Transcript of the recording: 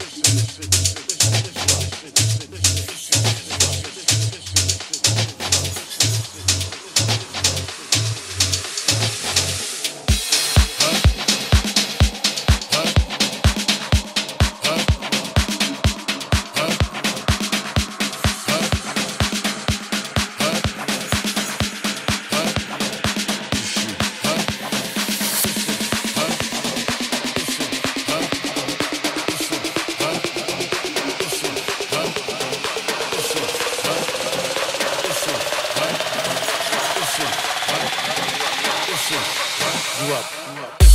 Thank you. Work, you up. You up.